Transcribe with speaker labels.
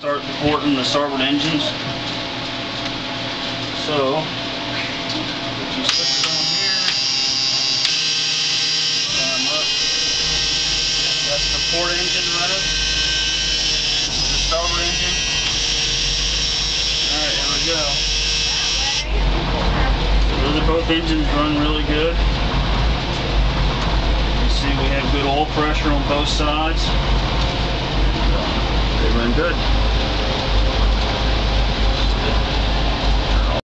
Speaker 1: Start porting the starboard engines. So, put your switches on here. Start 'em up. That's the port engine running. The starboard engine. Alright, here we go. Those are both engines run really good. You see we have good oil pressure on both sides. They run good.